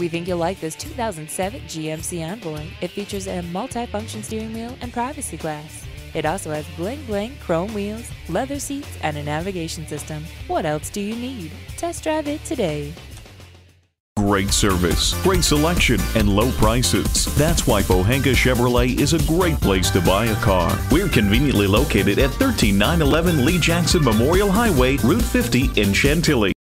We think you'll like this 2007 GMC Envoy. It features a multi-function steering wheel and privacy glass. It also has bling bling chrome wheels, leather seats, and a navigation system. What else do you need? Test drive it today. Great service, great selection, and low prices. That's why Pohanka Chevrolet is a great place to buy a car. We're conveniently located at 13911 Lee Jackson Memorial Highway, Route 50 in Chantilly.